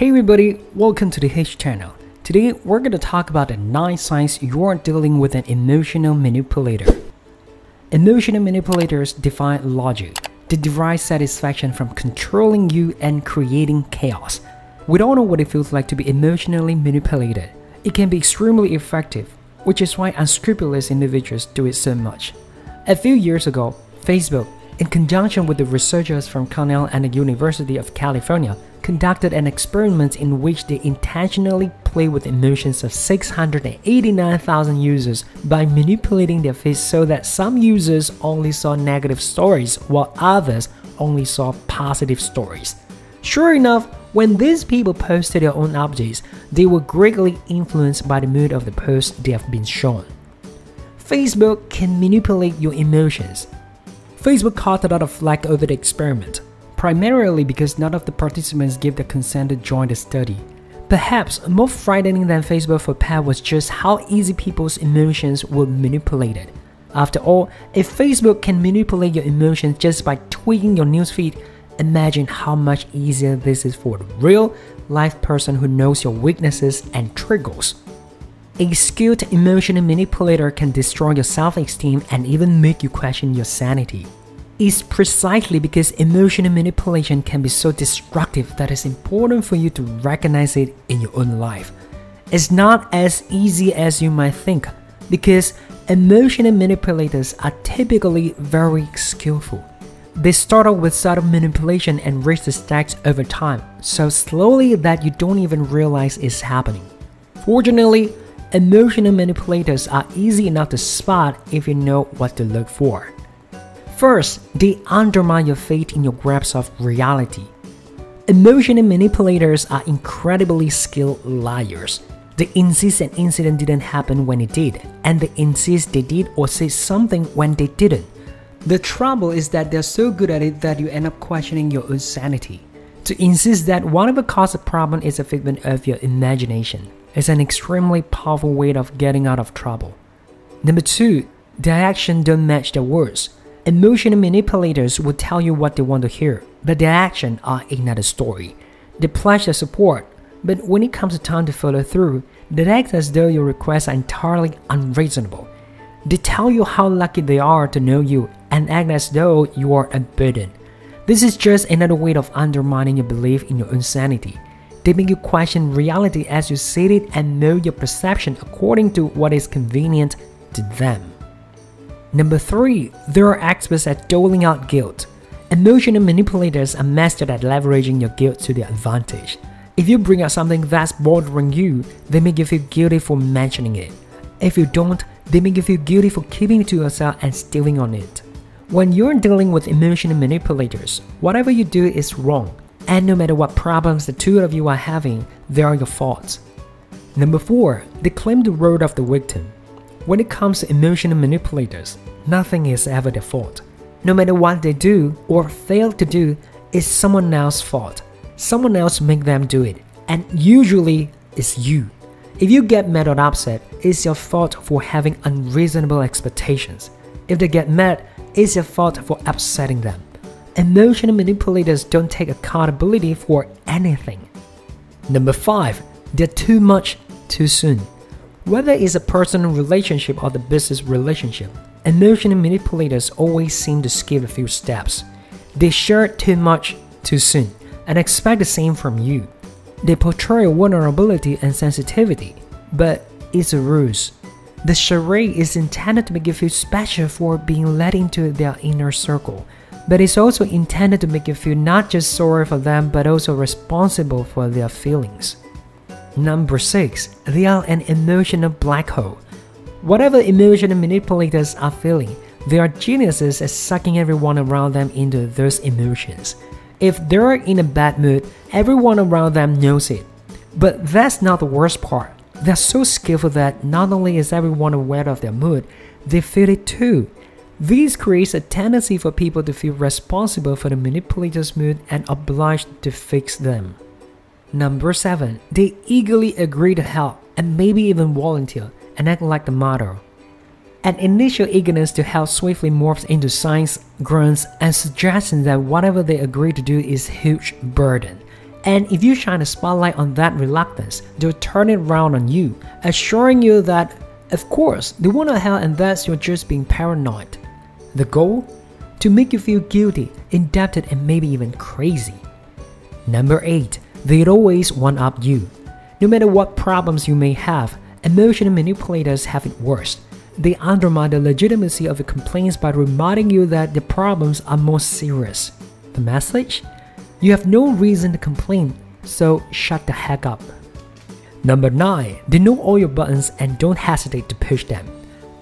Hey everybody, welcome to the H channel. Today we're going to talk about the 9 signs you're dealing with an emotional manipulator. Emotional manipulators define logic. They derive satisfaction from controlling you and creating chaos. We don't know what it feels like to be emotionally manipulated. It can be extremely effective, which is why unscrupulous individuals do it so much. A few years ago, Facebook, in conjunction with the researchers from Cornell and the University of California, conducted an experiment in which they intentionally played with emotions of 689,000 users by manipulating their face so that some users only saw negative stories while others only saw positive stories. Sure enough, when these people posted their own updates, they were greatly influenced by the mood of the post they have been shown. Facebook can manipulate your emotions. Facebook caught a lot of flack over the experiment, primarily because none of the participants gave their consent to join the study. Perhaps more frightening than Facebook faux pas was just how easy people's emotions were manipulated. After all, if Facebook can manipulate your emotions just by tweaking your newsfeed, imagine how much easier this is for the real life person who knows your weaknesses and triggers. A skilled emotional manipulator can destroy your self esteem and even make you question your sanity. It's precisely because emotional manipulation can be so destructive that it's important for you to recognize it in your own life. It's not as easy as you might think because emotional manipulators are typically very skillful. They start off with subtle manipulation and raise the stakes over time, so slowly that you don't even realize it's happening. Fortunately, emotional manipulators are easy enough to spot if you know what to look for. First, they undermine your faith in your grasp of reality. Emotional manipulators are incredibly skilled liars. They insist an incident didn't happen when it did, and they insist they did or said something when they didn't. The trouble is that they're so good at it that you end up questioning your own sanity. To insist that whatever caused the problem is a figment of your imagination is an extremely powerful way of getting out of trouble. Number two, their actions don't match their words. Emotional manipulators will tell you what they want to hear, but their actions are another story. They pledge their support, but when it comes to time to follow through, they act as though your requests are entirely unreasonable. They tell you how lucky they are to know you and act as though you are a burden. This is just another way of undermining your belief in your own sanity. They make you question reality as you see it and know your perception according to what is convenient to them. Number 3. There are experts at doling out guilt. Emotional manipulators are mastered at leveraging your guilt to their advantage. If you bring up something that's bothering you, they make you feel guilty for mentioning it. If you don't, they make you feel guilty for keeping it to yourself and stealing on it. When you're dealing with emotional manipulators, whatever you do is wrong, and no matter what problems the two of you are having, they are your faults. Number 4. They claim the role of the victim. When it comes to emotional manipulators, nothing is ever their fault. No matter what they do or fail to do, it's someone else's fault. Someone else make them do it, and usually it's you. If you get mad or upset, it's your fault for having unreasonable expectations. If they get mad, it's your fault for upsetting them. Emotional manipulators don't take accountability for anything. Number 5. They're too much too soon. Whether it's a personal relationship or the business relationship, emotional manipulators always seem to skip a few steps. They share too much too soon and expect the same from you. They portray vulnerability and sensitivity, but it's a ruse. The charade is intended to make you feel special for being let into their inner circle, but it's also intended to make you feel not just sorry for them but also responsible for their feelings. Number 6. They are an emotional black hole. Whatever emotional manipulators are feeling, they are geniuses at sucking everyone around them into those emotions. If they're in a bad mood, everyone around them knows it. But that's not the worst part. They're so skillful that not only is everyone aware of their mood, they feel it too. This creates a tendency for people to feel responsible for the manipulator's mood and obliged to fix them. Number 7. They eagerly agree to help and maybe even volunteer and act like the model. An initial eagerness to help swiftly morphs into signs, grunts, and suggestions that whatever they agree to do is huge burden. And if you shine a spotlight on that reluctance, they'll turn it around on you, assuring you that, of course, they want to help and that you're just being paranoid. The goal? To make you feel guilty, indebted, and maybe even crazy. Number 8. They'd always one up you. No matter what problems you may have, emotional manipulators have it worse. They undermine the legitimacy of your complaints by reminding you that the problems are more serious. The message? You have no reason to complain, so shut the heck up. Number 9. They know all your buttons and don't hesitate to push them.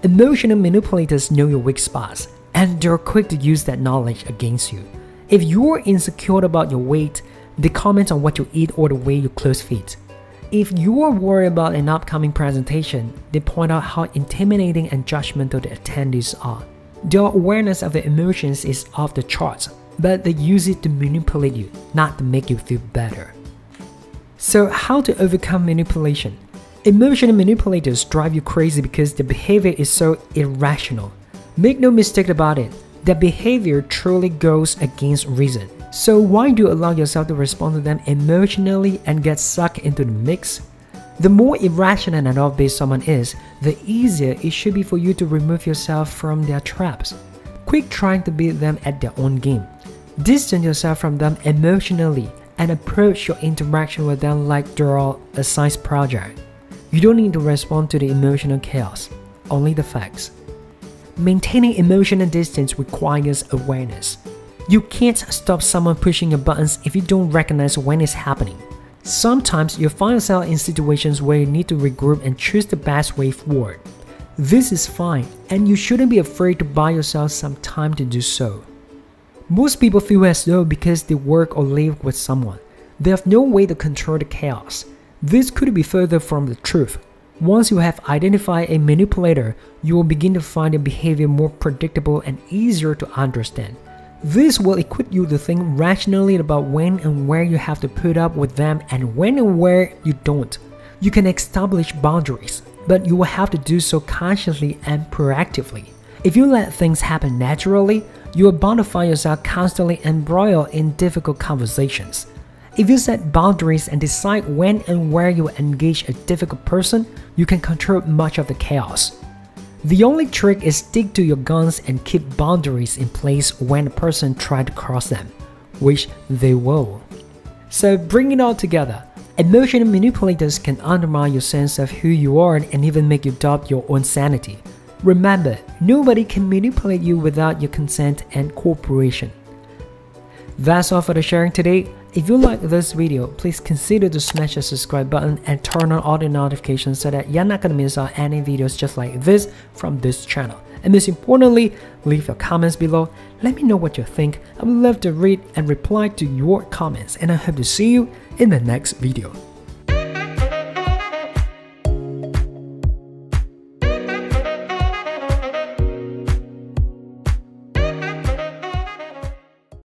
Emotional manipulators know your weak spots, and they're quick to use that knowledge against you. If you're insecure about your weight, they comment on what you eat or the way your clothes fit. If you're worried about an upcoming presentation, they point out how intimidating and judgmental the attendees are. Their awareness of the emotions is off the charts, but they use it to manipulate you, not to make you feel better. So, how to overcome manipulation? Emotional manipulators drive you crazy because their behavior is so irrational. Make no mistake about it, their behavior truly goes against reason. So, why do you allow yourself to respond to them emotionally and get sucked into the mix? The more irrational and off-base someone is, the easier it should be for you to remove yourself from their traps. Quit trying to beat them at their own game. Distance yourself from them emotionally and approach your interaction with them like they're a science project. You don't need to respond to the emotional chaos, only the facts. Maintaining emotional distance requires awareness. You can't stop someone pushing your buttons if you don't recognize when it's happening. Sometimes you'll find yourself in situations where you need to regroup and choose the best way forward. This is fine, and you shouldn't be afraid to buy yourself some time to do so. Most people feel as though because they work or live with someone, they have no way to control the chaos. This could be further from the truth. Once you have identified a manipulator, you will begin to find their behavior more predictable and easier to understand. This will equip you to think rationally about when and where you have to put up with them and when and where you don't. You can establish boundaries, but you will have to do so consciously and proactively. If you let things happen naturally, you are bound to find yourself constantly embroiled in difficult conversations. If you set boundaries and decide when and where you engage a difficult person, you can control much of the chaos. The only trick is stick to your guns and keep boundaries in place when a person tries to cross them, which they will. So bring it all together. Emotional manipulators can undermine your sense of who you are and even make you doubt your own sanity. Remember, nobody can manipulate you without your consent and cooperation. That's all for the sharing today. If you like this video, please consider to smash the subscribe button and turn on all the notifications so that you're not gonna miss out any videos just like this from this channel. And most importantly, leave your comments below. Let me know what you think. I would love to read and reply to your comments and I hope to see you in the next video.